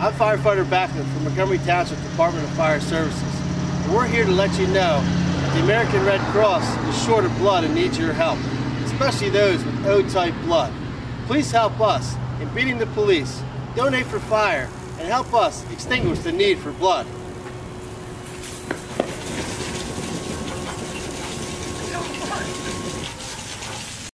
I'm Firefighter Backman from Montgomery Township Department of Fire Services. And we're here to let you know that the American Red Cross is short of blood and needs your help, especially those with O-type blood. Please help us in beating the police, donate for fire, and help us extinguish the need for blood.